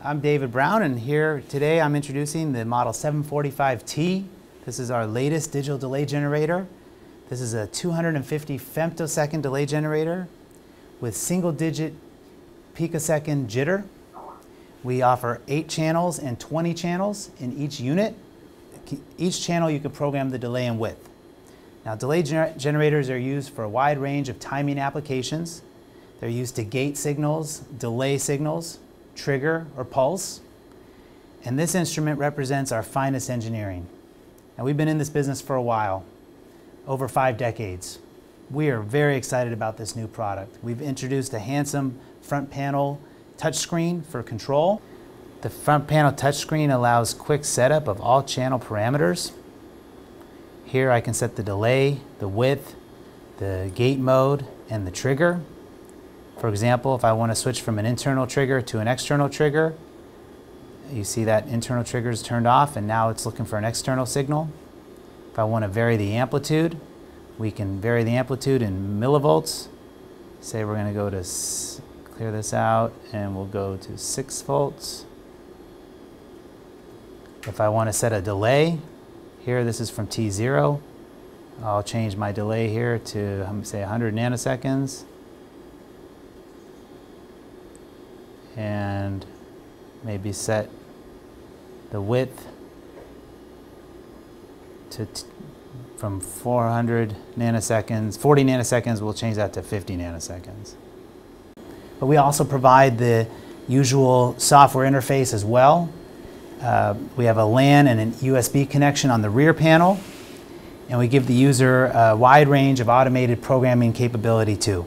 I'm David Brown and here today I'm introducing the model 745T. This is our latest digital delay generator. This is a 250 femtosecond delay generator with single digit picosecond jitter. We offer 8 channels and 20 channels in each unit. Each channel you can program the delay and width. Now delay gener generators are used for a wide range of timing applications. They're used to gate signals, delay signals, trigger, or pulse. And this instrument represents our finest engineering. And we've been in this business for a while, over five decades. We are very excited about this new product. We've introduced a handsome front panel touchscreen for control. The front panel touchscreen allows quick setup of all channel parameters. Here I can set the delay, the width, the gate mode, and the trigger. For example, if I want to switch from an internal trigger to an external trigger, you see that internal trigger is turned off and now it's looking for an external signal. If I want to vary the amplitude, we can vary the amplitude in millivolts. Say we're going to go to, clear this out, and we'll go to 6 volts. If I want to set a delay, here this is from T0. I'll change my delay here to, um, say, 100 nanoseconds. And maybe set the width to from 400 nanoseconds, 40 nanoseconds, we'll change that to 50 nanoseconds. But we also provide the usual software interface as well. Uh, we have a LAN and an USB connection on the rear panel, and we give the user a wide range of automated programming capability too.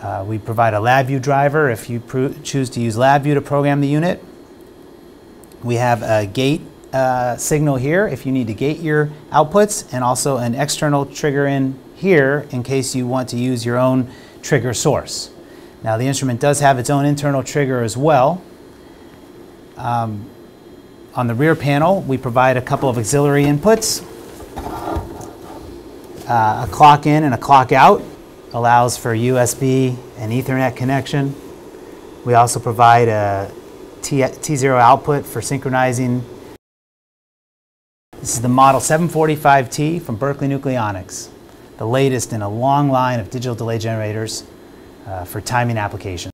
Uh, we provide a LabVIEW driver if you choose to use LabVIEW to program the unit. We have a gate uh, signal here if you need to gate your outputs and also an external trigger in here in case you want to use your own trigger source. Now the instrument does have its own internal trigger as well. Um, on the rear panel we provide a couple of auxiliary inputs, uh, a clock in and a clock out allows for USB and Ethernet connection. We also provide a T T0 output for synchronizing. This is the Model 745T from Berkeley Nucleonics, the latest in a long line of digital delay generators uh, for timing applications.